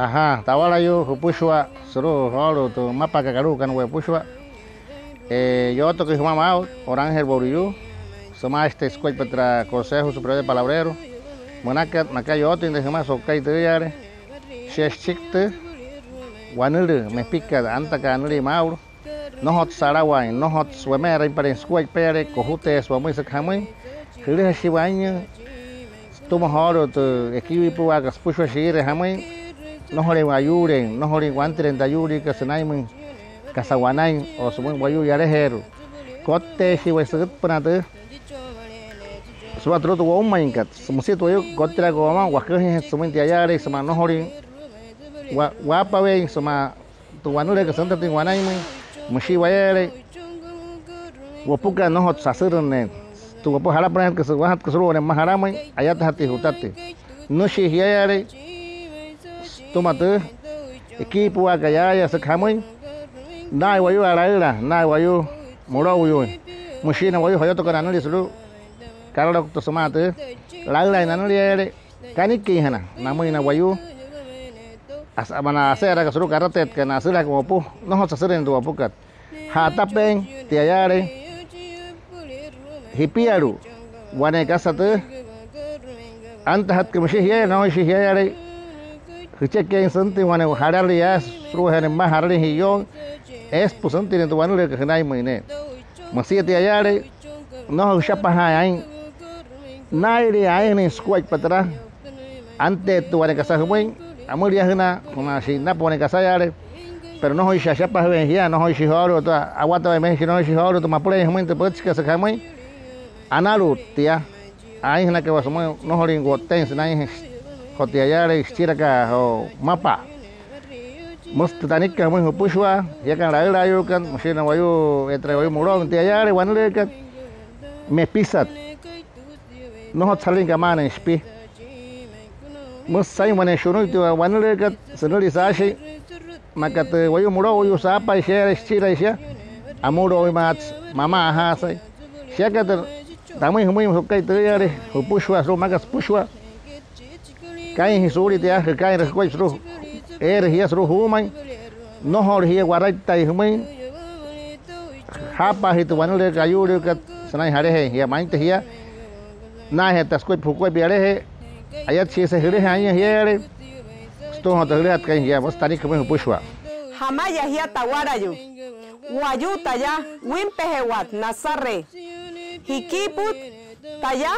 Ajá, tawala yo pushwa suru horo tu mapa kakaru kan we pushwa. Eh, yo to que mamá Orangel Boriyu, soma este para Consejo Superior de Palabrero. Monacat maka yo to inde jama sokai tu yare. Sheshikte wanulu me pica anta kanuli mauro. No hot sarawai, no hot swemera para escuela pere kohute swamui sakhamui. Hile shiwanya tuma horo tu equipo agas pushwa shire hamui no hore wayure no hore wantre da yuri ka sanai mun kasawanai o sumun wayu yare heru kotte si we sagut panate suwa tro to wong main kat sumusi to yo kotra go ma wa ke sumun tia yare sama no hore wa wa pa we sama tu wanure ka santa tin wanai mun mushi wayare wa puka no hot sasirun tu wapo harap na ka suwa hat ka suru ne maharamai ayat hati hutate no shi tomate iki pua kaya ya sekhamoi nai wayu alaila nai wayu muro wayu mushina wayu hoyo to kana li sulu karalo to sumatu laila ina nali ele kani ki hana namu ina wayu as mana asera kasuru karatet kana asira ko pu no ho sasirin tu apukat hatapen tiayare hipiaru wane kasatu antahat kemshihya no shihya yare Hicheque santi wane harali ya sru hene ma harali hiyo es pusanti ne tuanu le khnai mine masia te ayare no shapa hai nai ri ai ne squat ante tu wane kasa humoi amur ya hna kuma shi na pone kasa yare pero no hoy shapa ven ya no hoy shihoro to aguata me no shihoro to mapure humoi te pots kasa khamoi analu tia ai hna ke wasmo no horin goten nai kotiayare istiraka ho mapa. Must tanik ka mo pushwa ya kan la la yo kan mashina wayu entre wayu muro tiayare wanle kan me pisat no hot salin ka mana spi must sai mane shunu tu wanle kan sanuli sashi makat wayu muro wayu sapa share istira isya amuro mat mama ha sai siakat tamai humai hukai tiayare pushwa so magas pushwa kai hisuri te ah kai re koi sru er hia sru humai no hor hia warai tai humai hapa hit wanule kayuri ka sanai hare he hia main te hia na he tas koi phukoi biare he ayat chi se hire hai hia re sto ho tagre at kai hia bas tani kame pushwa hamaya hia tawarayu wayu taya wimpehewat nasarre hikiput taya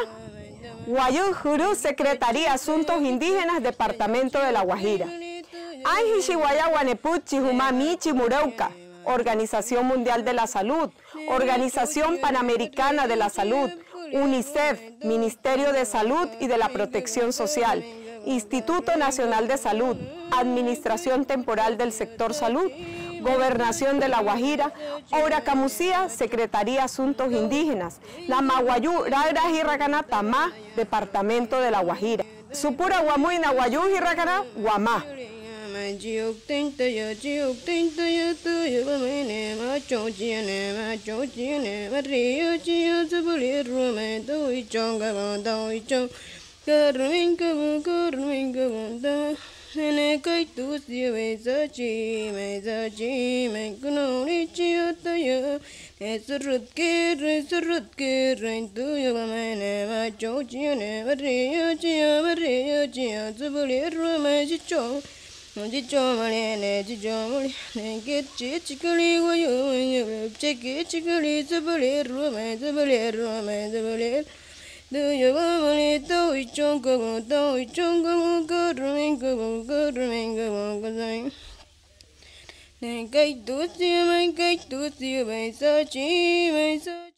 Guayú Jurú, Secretaría Asuntos Indígenas, Departamento de La Guajira. Anji Chihuaya Guaneput, Chihumami, Chimureuca, Organización Mundial de la Salud, Organización Panamericana de la Salud, UNICEF, Ministerio de Salud y de la Protección Social, Instituto Nacional de Salud, Administración Temporal del Sector Salud, Gobernación de La Guajira, Obra Camusía, Secretaría Asuntos Indígenas, Namaguayú, Ragra Jirracana, Tamá, Departamento de La Guajira. Supura Guamuy, Naguayú, Jirracana, Guamá. Nene kai tu si we sa chi me sa chi me kuno ni chi ta yo e surut ke re surut ke re tu yo ma me ne ma cho chi ne ma re yo chi yo ma re yo chi yo zu bu le ru ma chi cho mo chi cho ma le ne chi cho mo le ne ke chi chi ku li wo yo yo che ke chi ku li zu bu le ru ma zu bu le ru ma zu Duyo bubuli tui chung kubu tui chung kubu kudruming kubu kudruming kubu kudruming Nên cách tốt siêu mấy cách tốt siêu mấy sao chi mấy sao